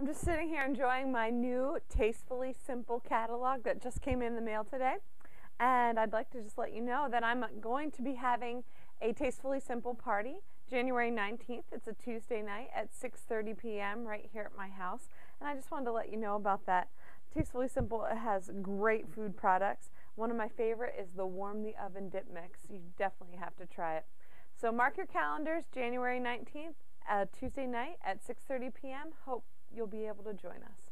I'm just sitting here enjoying my new Tastefully Simple catalog that just came in the mail today. And I'd like to just let you know that I'm going to be having a Tastefully Simple party January 19th. It's a Tuesday night at 6:30 p.m. right here at my house. And I just wanted to let you know about that. Tastefully Simple has great food products. One of my favorite is the Warm the Oven Dip Mix. You definitely have to try it. So mark your calendars January 19th, uh, Tuesday night at 6:30 p.m. Hope you'll be able to join us.